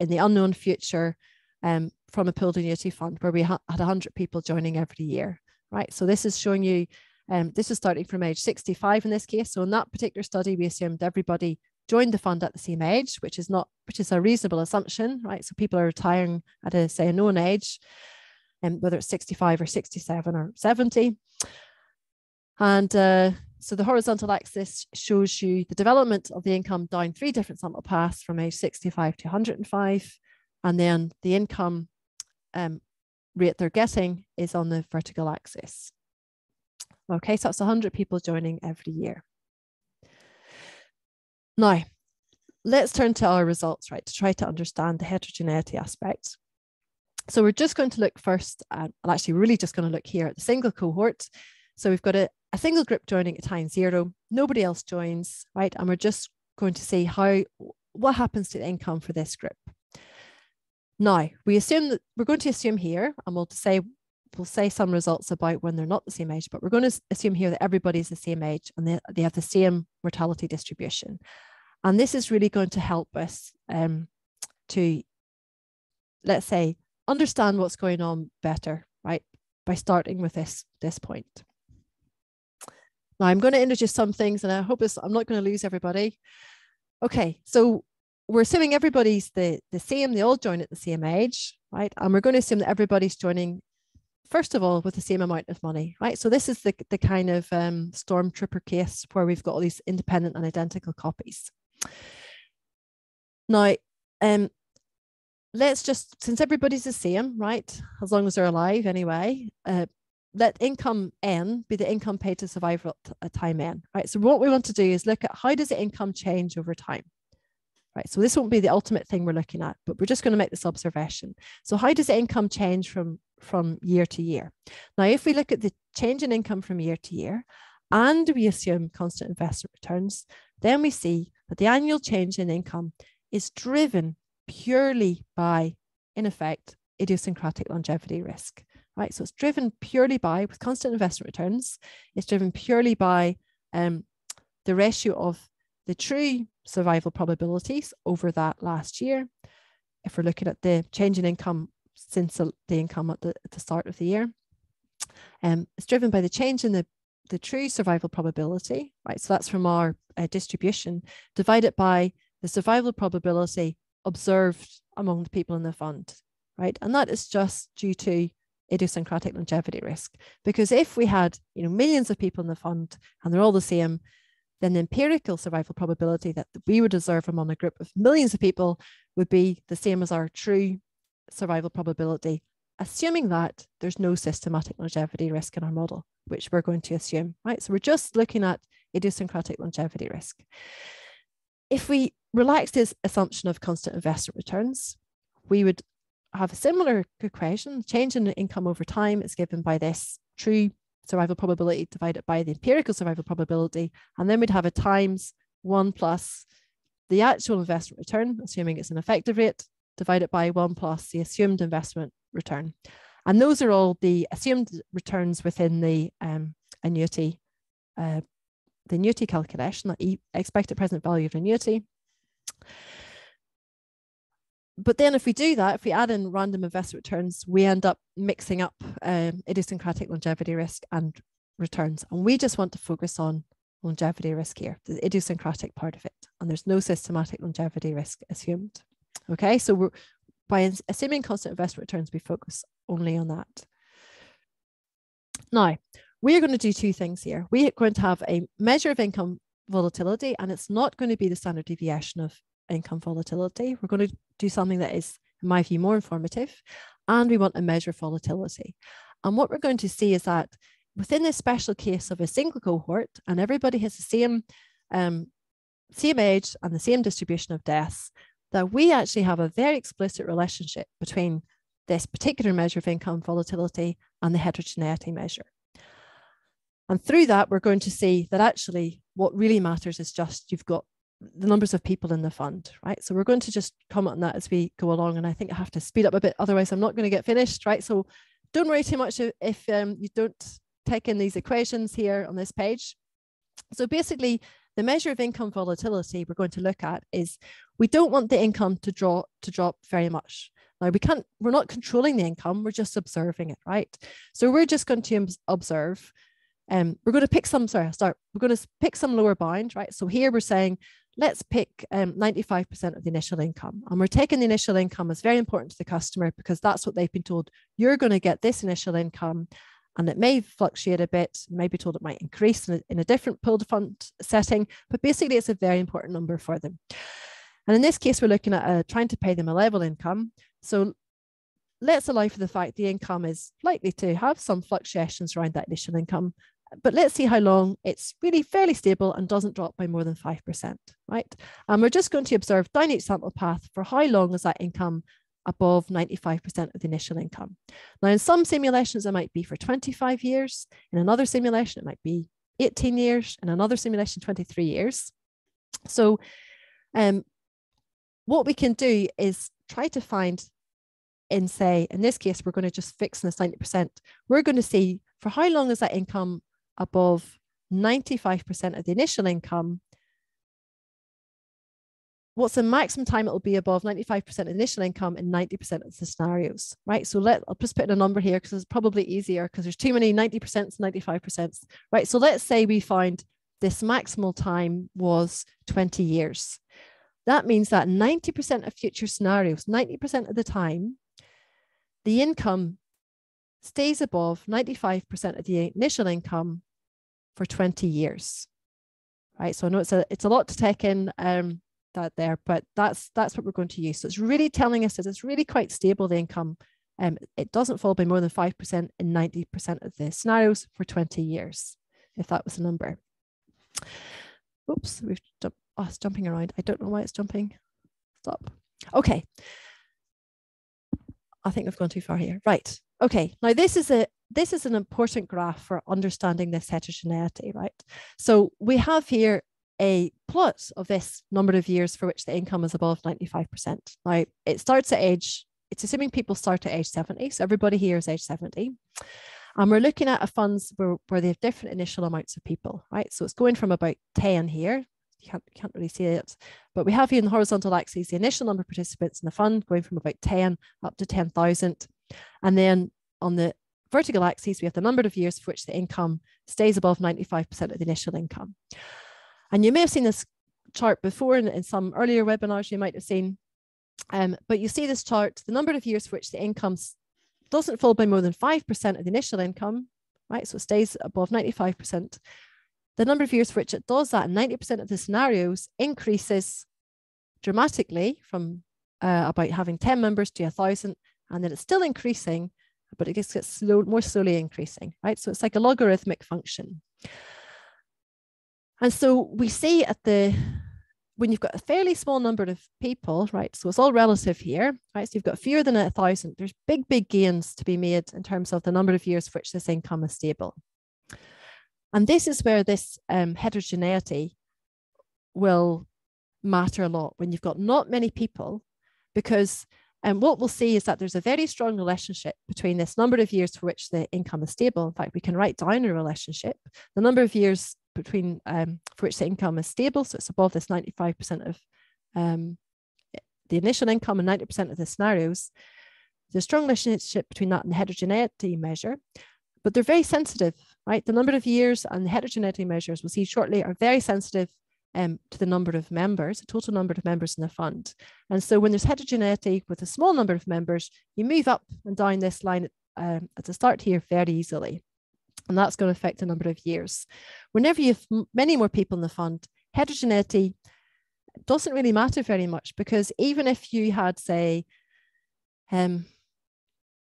in the unknown future um, from a pooled annuity fund where we ha had 100 people joining every year, right? So this is showing you um, this is starting from age 65 in this case. So in that particular study, we assumed everybody joined the fund at the same age, which is not, which is a reasonable assumption, right? So people are retiring at a say a known age, um, whether it's 65 or 67 or 70. And uh, So the horizontal axis shows you the development of the income down three different sample paths from age 65 to 105. And then the income um, rate they're getting is on the vertical axis. Okay, so that's 100 people joining every year. Now, let's turn to our results, right, to try to understand the heterogeneity aspect. So we're just going to look first, uh, I'm actually really just going to look here at the single cohort. So we've got a, a single group joining at time zero, nobody else joins, right? And we're just going to see how, what happens to the income for this group. Now, we assume that we're going to assume here, and we'll say we'll say some results about when they're not the same age, but we're going to assume here that everybody's the same age and they, they have the same mortality distribution. And this is really going to help us um, to, let's say, understand what's going on better, right? By starting with this, this point. Now I'm going to introduce some things and I hope I'm not going to lose everybody. Okay, so we're assuming everybody's the, the same, they all join at the same age, right? And we're going to assume that everybody's joining, first of all, with the same amount of money, right? So this is the, the kind of um, stormtrooper case where we've got all these independent and identical copies. Now, um, let's just, since everybody's the same, right? As long as they're alive anyway, uh, let income n be the income paid to survival at time n, right? So what we want to do is look at how does the income change over time, right? So this won't be the ultimate thing we're looking at, but we're just going to make this observation. So how does the income change from, from year to year? Now, if we look at the change in income from year to year, and we assume constant investment returns, then we see that the annual change in income is driven purely by, in effect, idiosyncratic longevity risk, right? So it's driven purely by, with constant investment returns, it's driven purely by um, the ratio of the true survival probabilities over that last year. If we're looking at the change in income since the income at the, at the start of the year, um, it's driven by the change in the, the true survival probability, right? So that's from our uh, distribution divided by the survival probability observed among the people in the fund, right? And that is just due to idiosyncratic longevity risk. Because if we had, you know, millions of people in the fund and they're all the same, then the empirical survival probability that we would observe among a group of millions of people would be the same as our true survival probability, assuming that there's no systematic longevity risk in our model, which we're going to assume, right? So we're just looking at idiosyncratic longevity risk. If we relax this assumption of constant investment returns, we would have a similar equation. Change in income over time is given by this true survival probability divided by the empirical survival probability. And then we'd have a times one plus the actual investment return, assuming it's an effective rate, divided by one plus the assumed investment return. And those are all the assumed returns within the um, annuity, uh, the annuity calculation, that expected present value of annuity but then if we do that, if we add in random investment returns, we end up mixing up um, idiosyncratic longevity risk and returns. And we just want to focus on longevity risk here, the idiosyncratic part of it. And there's no systematic longevity risk assumed. Okay, so we're by assuming constant investment returns, we focus only on that. Now, we're going to do two things here. We're going to have a measure of income volatility, and it's not going to be the standard deviation of income volatility. We're going to do something that is, in my view, more informative, and we want to measure volatility. And what we're going to see is that within this special case of a single cohort, and everybody has the same, um, same age and the same distribution of deaths, that we actually have a very explicit relationship between this particular measure of income volatility and the heterogeneity measure. And through that, we're going to see that actually what really matters is just you've got the numbers of people in the fund, right? So we're going to just comment on that as we go along. And I think I have to speed up a bit, otherwise I'm not going to get finished, right? So don't worry too much if, um, you don't take in these equations here on this page. So basically, the measure of income volatility we're going to look at is we don't want the income to drop to drop very much. Now we can't, we're not controlling the income, we're just observing it, right? So we're just going to observe um, we're going to pick some, sorry, I'll start. We're going to pick some lower bound, right? So here we're saying, let's pick um, 95% of the initial income. And we're taking the initial income as very important to the customer because that's what they've been told. You're going to get this initial income and it may fluctuate a bit, maybe told it might increase in a, in a different pooled fund setting, but basically it's a very important number for them. And in this case, we're looking at uh, trying to pay them a level income. So let's allow for the fact the income is likely to have some fluctuations around that initial income, but let's see how long it's really fairly stable and doesn't drop by more than 5%, right? And we're just going to observe down each sample path for how long is that income above 95% of the initial income. Now, in some simulations, it might be for 25 years. In another simulation, it might be 18 years. In another simulation, 23 years. So um, what we can do is try to find in say, in this case, we're going to just fix this 90%. We're going to see for how long is that income above 95% of the initial income what's the maximum time it will be above 95% of initial income in 90% of the scenarios, right? So let, I'll just put in a number here because it's probably easier because there's too many 90%, 95%, right? So let's say we find this maximal time was 20 years. That means that 90% of future scenarios, 90% of the time, the income stays above 95% of the initial income for 20 years. Right. So I know it's a it's a lot to take in. Um, that there, but that's that's what we're going to use. So it's really telling us that it's really quite stable, the income. Um, it doesn't fall by more than 5% in 90% of the scenarios for 20 years, if that was a number. Oops, we've jumped, oh, jumping around. I don't know why it's jumping. Stop. Okay. I think we've gone too far here. Right. Okay. Now this is a this is an important graph for understanding this heterogeneity, right? So we have here a plot of this number of years for which the income is above 95%. Now, it starts at age, it's assuming people start at age 70. So everybody here is age 70. And we're looking at a funds where, where they have different initial amounts of people, right? So it's going from about 10 here. You can't, you can't really see it, but we have here in the horizontal axis the initial number of participants in the fund going from about 10 up to 10,000. And then on the vertical axis, we have the number of years for which the income stays above 95% of the initial income. And you may have seen this chart before in, in some earlier webinars you might have seen. Um, but you see this chart, the number of years for which the income doesn't fall by more than 5% of the initial income, right? So it stays above 95%. The number of years for which it does that in 90% of the scenarios increases dramatically from uh, about having 10 members to 1,000, and then it's still increasing, but it gets, slow, more slowly increasing, right? So it's like a logarithmic function. And so we see at the when you've got a fairly small number of people, right? So it's all relative here, right? So you've got fewer than a thousand. There's big, big gains to be made in terms of the number of years for which this income is stable. And this is where this um, heterogeneity will matter a lot when you've got not many people, because and what we'll see is that there's a very strong relationship between this number of years for which the income is stable. In fact, we can write down a relationship. The number of years between um, for which the income is stable, so it's above this 95% of um, the initial income and 90% of the scenarios. There's a strong relationship between that and the heterogeneity measure, but they're very sensitive, right? The number of years and the heterogeneity measures we'll see shortly are very sensitive um, to the number of members, the total number of members in the fund. And so when there's heterogeneity with a small number of members, you move up and down this line um, at the start here very easily and that's going to affect the number of years. Whenever you have many more people in the fund, heterogeneity doesn't really matter very much because even if you had, say, um,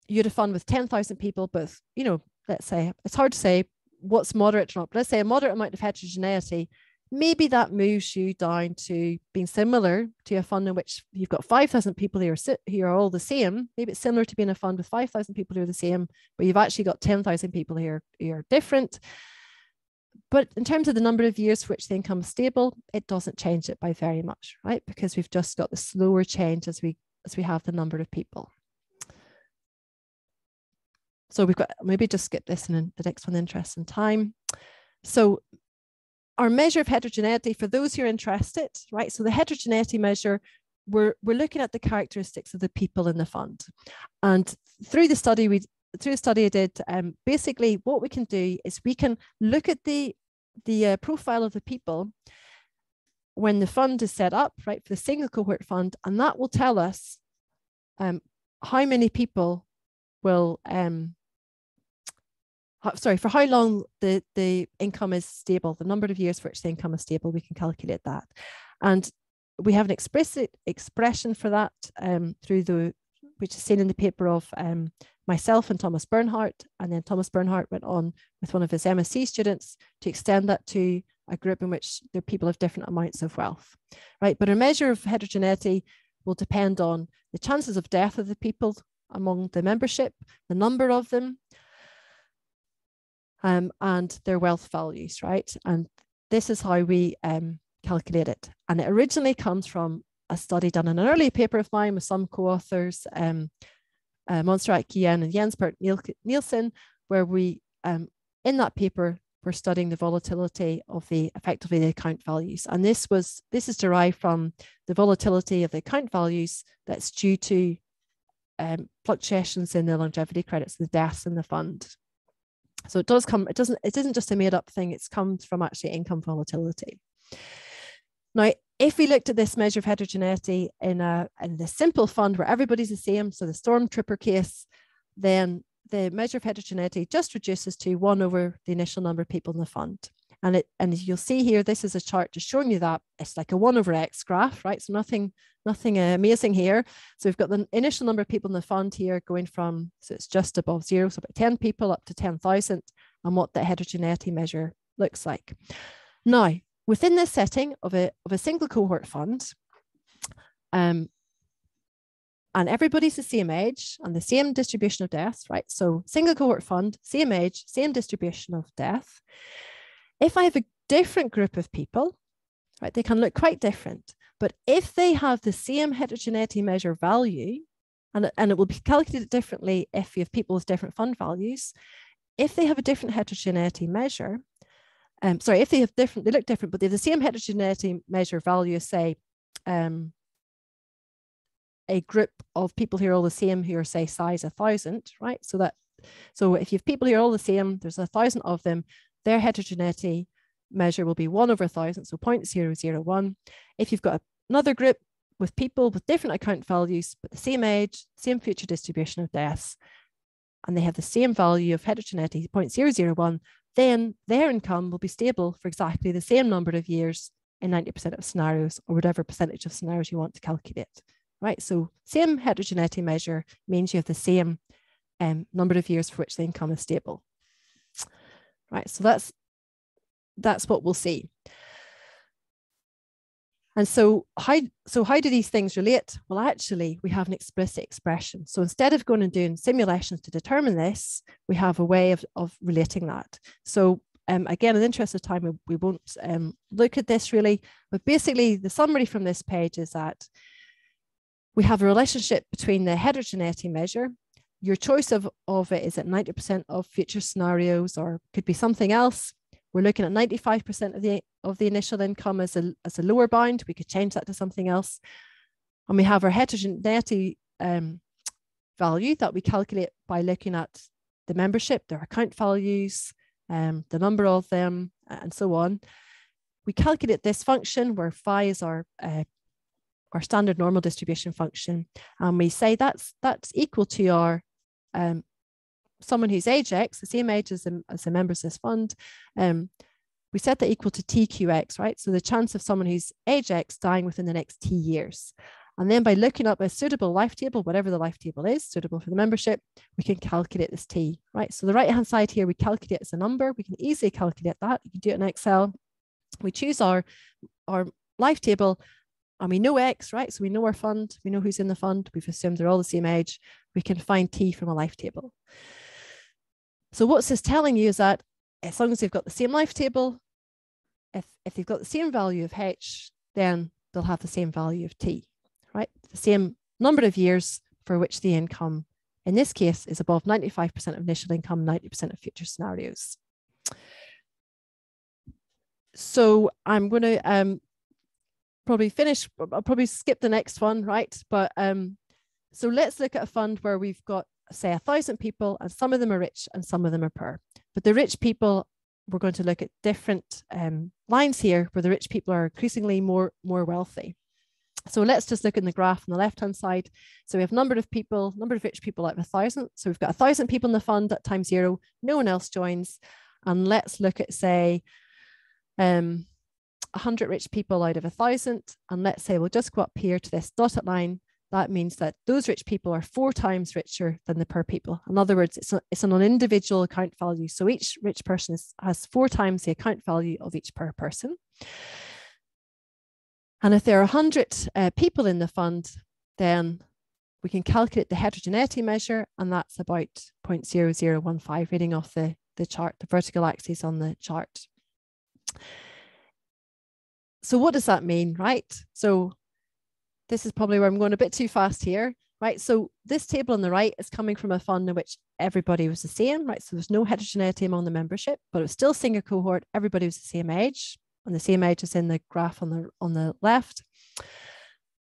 you had a fund with 10,000 people, but, you know, let's say, it's hard to say what's moderate or not, but let's say a moderate amount of heterogeneity, maybe that moves you down to being similar to a fund in which you've got 5,000 people who are, who are all the same. Maybe it's similar to being a fund with 5,000 people who are the same, but you've actually got 10,000 people who are, who are different. But in terms of the number of years for which the income is stable, it doesn't change it by very much, right? Because we've just got the slower change as we as we have the number of people. So we've got maybe just skip this and the next one, interest in time. So our measure of heterogeneity, for those who are interested, right? So the heterogeneity measure, we're, we're looking at the characteristics of the people in the fund. And through the study, we through the study I did, um, basically what we can do is we can look at the, the uh, profile of the people when the fund is set up, right, for the single cohort fund, and that will tell us um, how many people will um, sorry, for how long the, the income is stable, the number of years for which the income is stable, we can calculate that. And we have an explicit expression for that um, through the, which is seen in the paper of um, myself and Thomas Bernhardt. And then Thomas Bernhardt went on with one of his MSc students to extend that to a group in which there are people of different amounts of wealth, right? But a measure of heterogeneity will depend on the chances of death of the people among the membership, the number of them, um, and their wealth values, right? And this is how we um, calculate it. And it originally comes from a study done in an early paper of mine with some co-authors, um, uh, Montserrat Guillen and Jens Perch Nielsen, where we, um, in that paper, were studying the volatility of the effectively the account values. And this was this is derived from the volatility of the account values that's due to um, fluctuations in the longevity credits, the deaths in the fund. So it does come, it doesn't, it isn't just a made up thing, it comes from actually income volatility. Now, if we looked at this measure of heterogeneity in a in the simple fund where everybody's the same, so the stormtrooper case, then the measure of heterogeneity just reduces to one over the initial number of people in the fund. And it and you'll see here, this is a chart just showing you that it's like a one over X graph, right? So nothing, nothing amazing here. So we've got the initial number of people in the fund here going from, so it's just above zero, so about 10 people up to 10,000 and what the heterogeneity measure looks like. Now, within this setting of a, of a single cohort fund, um, and everybody's the same age and the same distribution of deaths, right? So single cohort fund, same age, same distribution of death. If I have a different group of people, right, they can look quite different. But if they have the same heterogeneity measure value, and, and it will be calculated differently if you have people with different fund values, if they have a different heterogeneity measure, um, sorry, if they have different, they look different, but they have the same heterogeneity measure value, say, um, a group of people who are all the same who are say size a thousand, right? So that so if you have people who are all the same, there's a thousand of them, their heterogeneity measure will be one over a thousand, so 0.001. If you've got another group with people with different account values, but the same age, same future distribution of deaths, and they have the same value of heterogeneity 0.001, then their income will be stable for exactly the same number of years in 90% of scenarios or whatever percentage of scenarios you want to calculate, right? So same heterogeneity measure means you have the same um, number of years for which the income is stable right? So that's that's what we'll see. And so how, so how do these things relate? Well, actually, we have an explicit expression. So instead of going and doing simulations to determine this, we have a way of, of relating that. So um, again, in the interest of time, we, we won't um, look at this really, but basically the summary from this page is that we have a relationship between the heterogeneity measure your choice of, of it is at 90% of future scenarios or could be something else. We're looking at 95% of the of the initial income as a, as a lower bound. We could change that to something else. And we have our heterogeneity um, value that we calculate by looking at the membership, their account values, um, the number of them, and so on. We calculate this function where phi is our uh, our standard normal distribution function, and we say that's that's equal to our um, someone who's age X, the same age as the, as the members of this fund, um, we set that equal to TQX, right? So the chance of someone who's age X dying within the next T years. And then by looking up a suitable life table, whatever the life table is, suitable for the membership, we can calculate this T, right? So the right-hand side here, we calculate as a number. We can easily calculate that. You can do it in Excel. We choose our, our life table and we know X, right? So we know our fund, we know who's in the fund, we've assumed they're all the same age. We can find T from a life table. So what's this telling you is that as long as they've got the same life table, if, if they've got the same value of H, then they'll have the same value of T, right? The same number of years for which the income, in this case, is above 95% of initial income, 90% of future scenarios. So I'm going to um, probably finish, I'll probably skip the next one, right? But um, so let's look at a fund where we've got, say, a thousand people, and some of them are rich and some of them are poor. But the rich people, we're going to look at different um, lines here where the rich people are increasingly more, more wealthy. So let's just look in the graph on the left-hand side. So we have number of people, number of rich people out of a thousand. So we've got a thousand people in the fund at time zero, no one else joins. And let's look at say um, 100 rich people out of a thousand. And let's say we'll just go up here to this dotted line. That means that those rich people are four times richer than the poor people. In other words, it's, a, it's an individual account value. So each rich person is, has four times the account value of each per person. And if there are 100 uh, people in the fund, then we can calculate the heterogeneity measure, and that's about 0.0015, reading off the, the chart, the vertical axis on the chart. So what does that mean, right? So this is probably where I'm going a bit too fast here, right? So this table on the right is coming from a fund in which everybody was the same, right? So there's no heterogeneity among the membership, but it was still single cohort. Everybody was the same age and the same age as in the graph on the, on the left.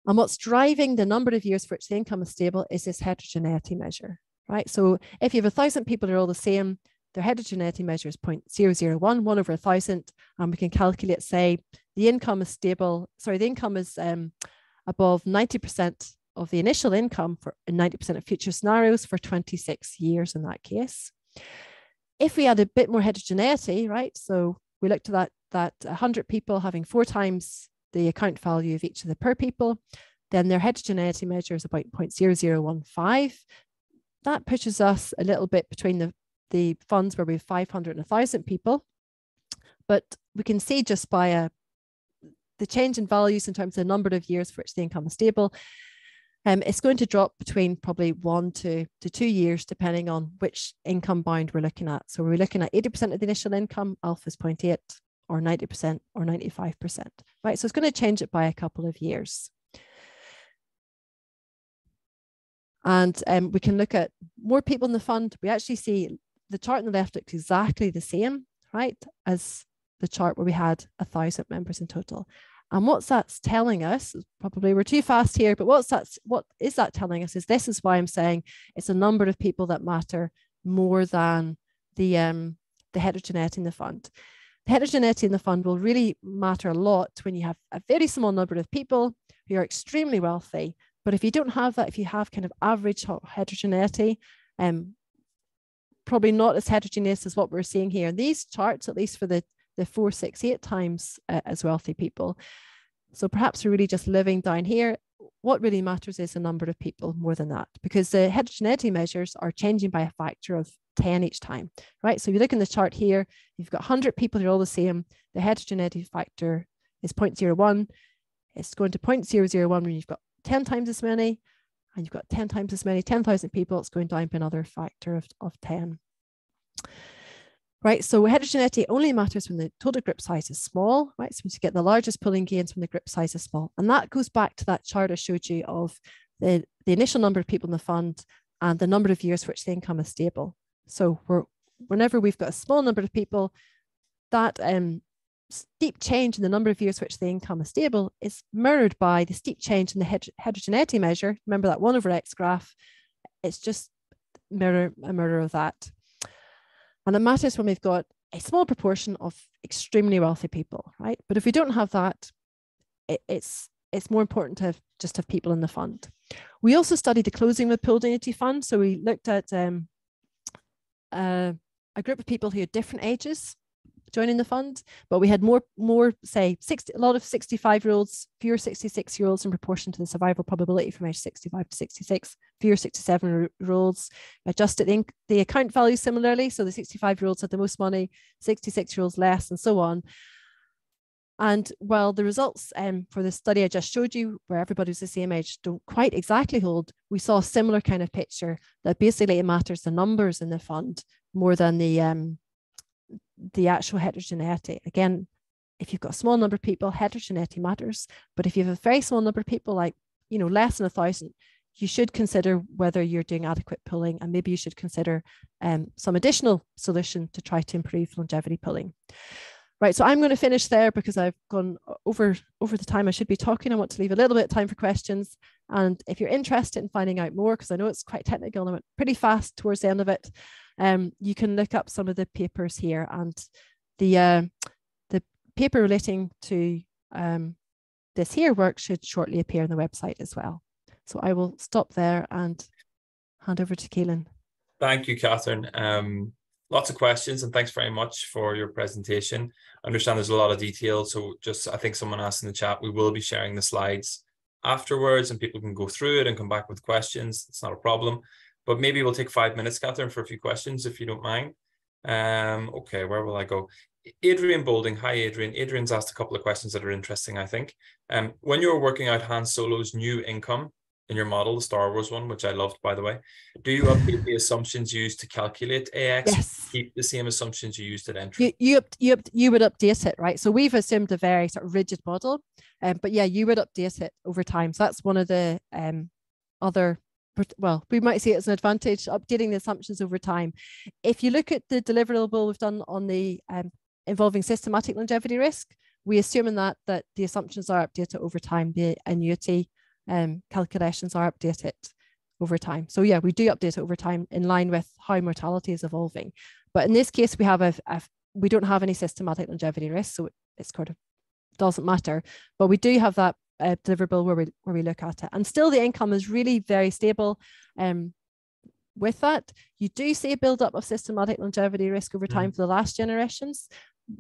And what's driving the number of years for which the income is stable is this heterogeneity measure, right? So if you have a thousand people who are all the same, their heterogeneity measure is 0.001, one over a thousand, and we can calculate, say, the income is stable, sorry, the income is um, above 90% of the initial income for 90% of future scenarios for 26 years in that case. If we had a bit more heterogeneity, right? So we looked at that that 100 people having four times the account value of each of the per people, then their heterogeneity measure is about 0.0015. That pushes us a little bit between the, the funds where we have 500 and 1,000 people. But we can see just by a, the change in values in terms of the number of years for which the income is stable, um, it's going to drop between probably one to, to two years, depending on which income bound we're looking at. So we're looking at 80% of the initial income, alpha is 0.8, or 90% or 95%, right? So it's going to change it by a couple of years. And um, we can look at more people in the fund. We actually see the chart on the left looks exactly the same, right, as the chart where we had a thousand members in total. And what's that's telling us, probably we're too fast here, but what's that, what is that telling us is this is why I'm saying it's a number of people that matter more than the, um, the heterogeneity in the fund. The heterogeneity in the fund will really matter a lot when you have a very small number of people who are extremely wealthy. But if you don't have that, if you have kind of average heterogeneity, um, probably not as heterogeneous as what we're seeing here. These charts, at least for the the four, six, eight times uh, as wealthy people. So perhaps we're really just living down here. What really matters is the number of people more than that, because the heterogeneity measures are changing by a factor of 10 each time, right? So if you look in the chart here, you've got 100 people who are all the same. The heterogeneity factor is 0.01. It's going to 0.001 when you've got 10 times as many, and you've got 10 times as many, 10,000 people, it's going down by another factor of, of 10 right? So heterogeneity only matters when the total group size is small, right? So you get the largest pooling gains when the group size is small. And that goes back to that chart I showed you of the, the initial number of people in the fund and the number of years which the income is stable. So we're, whenever we've got a small number of people, that um, steep change in the number of years which the income is stable is mirrored by the steep change in the heterogeneity measure. Remember that one over X graph, it's just mirror a mirror of that. And it matters when we've got a small proportion of extremely wealthy people, right? But if we don't have that, it, it's it's more important to have, just have people in the fund. We also studied the closing of the pooled annuity fund. So we looked at um, uh, a group of people who had different ages joining the fund, but we had more, more say, 60, a lot of 65 year olds, fewer 66 year olds in proportion to the survival probability from age 65 to 66, fewer 67 year olds. Adjusted in, the account value similarly. So the 65 year olds had the most money, 66 year olds less, and so on. And while the results um, for the study I just showed you, where everybody was the same age, don't quite exactly hold, we saw a similar kind of picture that basically it matters the numbers in the fund more than the um, the actual heterogeneity. Again, if you've got a small number of people, heterogeneity matters. But if you have a very small number of people, like you know, less than a thousand, you should consider whether you're doing adequate pooling, and maybe you should consider um, some additional solution to try to improve longevity pooling. Right, so I'm going to finish there because I've gone over over the time I should be talking. I want to leave a little bit of time for questions. And if you're interested in finding out more, because I know it's quite technical and I went pretty fast towards the end of it, um, you can look up some of the papers here and the uh, the paper relating to um, this here work should shortly appear on the website as well. So I will stop there and hand over to Keelan. Thank you, Catherine. Um, lots of questions and thanks very much for your presentation. I understand there's a lot of detail. So just, I think someone asked in the chat, we will be sharing the slides afterwards and people can go through it and come back with questions. It's not a problem, but maybe we'll take five minutes, Catherine, for a few questions if you don't mind. Um, okay, where will I go? Adrian Bolding. Hi, Adrian. Adrian's asked a couple of questions that are interesting, I think. Um, when you were working out Han Solo's new income in your model, the Star Wars one, which I loved, by the way, do you update the assumptions used to calculate AX? Yes. Keep the same assumptions you used at entry? You, you, you, you would update it, right? So we've assumed a very sort of rigid model, um, but yeah, you would update it over time. So that's one of the um, other well, we might see it as an advantage, updating the assumptions over time. If you look at the deliverable we've done on the um, involving systematic longevity risk, we assume in that that the assumptions are updated over time, the annuity um, calculations are updated over time. So yeah, we do update over time in line with how mortality is evolving. But in this case, we have a, a we don't have any systematic longevity risk, so it's kind of doesn't matter. But we do have that uh, deliverable where we where we look at it, and still the income is really very stable. Um, with that, you do see a build-up of systematic longevity risk over time mm. for the last generations,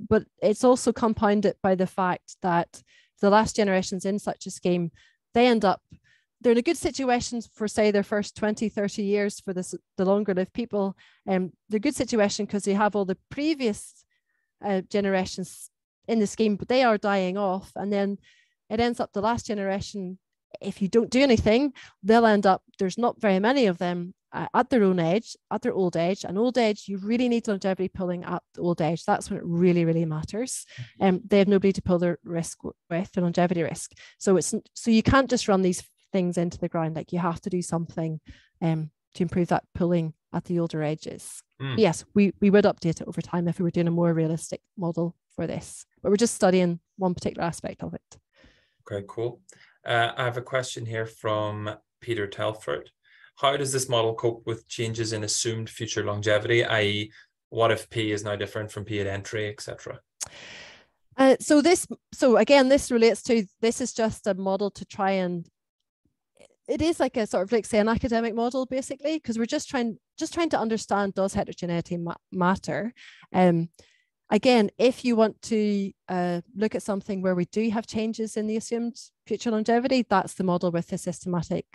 but it's also compounded by the fact that the last generations in such a scheme, they end up they're in a good situation for say their first 20 30 years for this the longer lived people and um, they're good situation because they have all the previous uh, generations in the scheme but they are dying off and then it ends up the last generation if you don't do anything they'll end up there's not very many of them uh, at their own age at their old age. And old age you really need longevity pooling at the old age. That's when it really really matters. And mm-hmm. um, they have nobody to pool their risk with the longevity risk. So it's so you can't just run these things into the ground. Like you have to do something um, to improve that pooling at the older ages. Mm. yes we we would update it over time if we were doing a more realistic model for this but we're just studying one particular aspect of it Okay, cool. Uh, I have a question here from Peter Telford. How does this model cope with changes in assumed future longevity, i.e., what if P is now different from P at entry, etc.? Uh, so this, so again, this relates to this is just a model to try and it is like a sort of like say an academic model basically because we're just trying just trying to understand does heterogeneity ma- matter um Again, if you want to uh, look at something where we do have changes in the assumed future longevity, that's the model with the systematic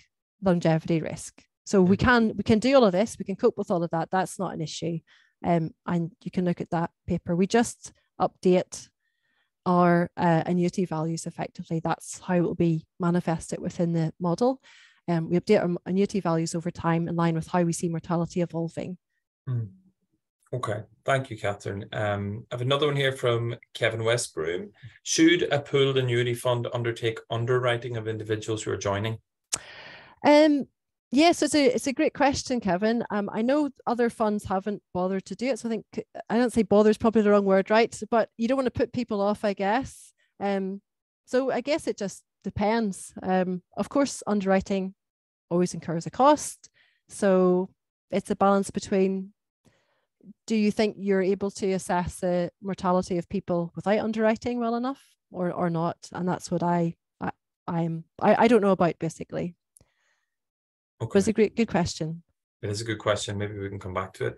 longevity risk. So we can we can do all of this. We can cope with all of that. That's not an issue. Um, and you can look at that paper. We just update our uh, annuity values effectively. That's how it will be manifested within the model. Um, we update our annuity values over time in line with how we see mortality evolving. Mm. Okay, thank you, Catherine. Um, I have another one here from Kevin Westbroom. Should a pooled annuity fund undertake underwriting of individuals who are joining? Um, yes, it's a it's a great question, Kevin. Um, I know other funds haven't bothered to do it, so I think I don't say bother is probably the wrong word, right? But you don't want to put people off, I guess. Um, so I guess it just depends. Um, of course, underwriting always incurs a cost, so it's a balance between do you think you're able to assess the mortality of people without underwriting well enough or or not? And that's what i, I i'm I, I don't know about basically. Okay. but it's a great good question. It is a good question. Maybe we can come back to it.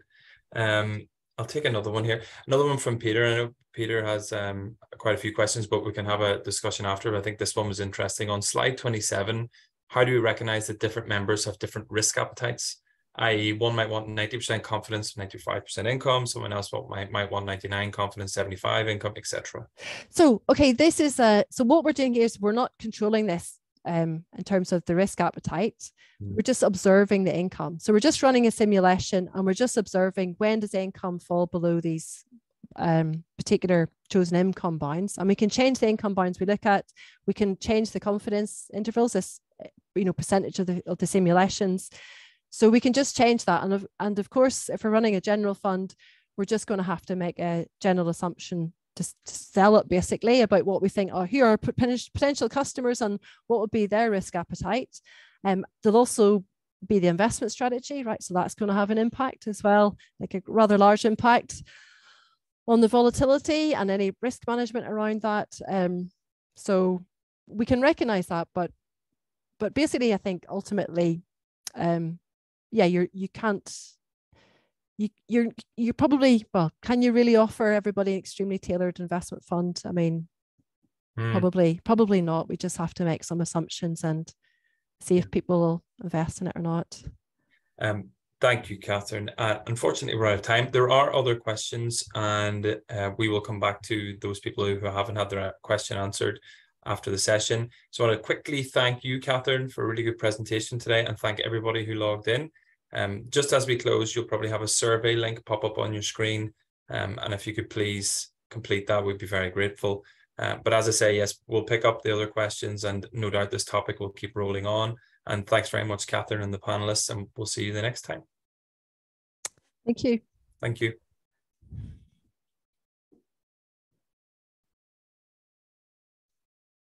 Um i'll take another one here. Another one from peter. I know peter has um quite a few questions but we can have a discussion after. But i think this one was interesting. On slide 27 how do we recognize that different members have different risk appetites i.e., one might want 90% confidence, 95% income, someone else might, might want 99 confidence, 75 income, etc. So, okay, this is uh, so what we're doing here is we're not controlling this um, in terms of the risk appetite. Mm. We're just observing the income. So we're just running a simulation and we're just observing when does income fall below these um, particular chosen income bounds. And we can change the income bounds we look at. We can change the confidence intervals, this you know percentage of the of the simulations. So we can just change that. And of, and of course, if we're running a general fund, we're just going to have to make a general assumption to, to sell it basically about what we think, oh, here are potential customers and what would be their risk appetite. Um, there'll also be the investment strategy, right? So that's going to have an impact as well, like a rather large impact on the volatility and any risk management around that. Um, so we can recognize that, but but basically, I think ultimately, um, yeah, you're you can't you you're you're probably well can you really offer everybody an extremely tailored investment fund? I mean mm. probably probably not. We just have to make some assumptions and see if people will invest in it or not. Um, thank you catherine. Uh, unfortunately we're out of time. There are other questions and uh, we will come back to those people who haven't had their question answered after the session so i want to quickly thank you catherine for a really good presentation today and thank everybody who logged in um, just as we close, you'll probably have a survey link pop up on your screen. Um, and if you could please complete that, we'd be very grateful. Uh, but as I say, yes, we'll pick up the other questions and no doubt this topic will keep rolling on. And thanks very much, Catherine and the panelists, and we'll see you the next time. Thank you. Thank you.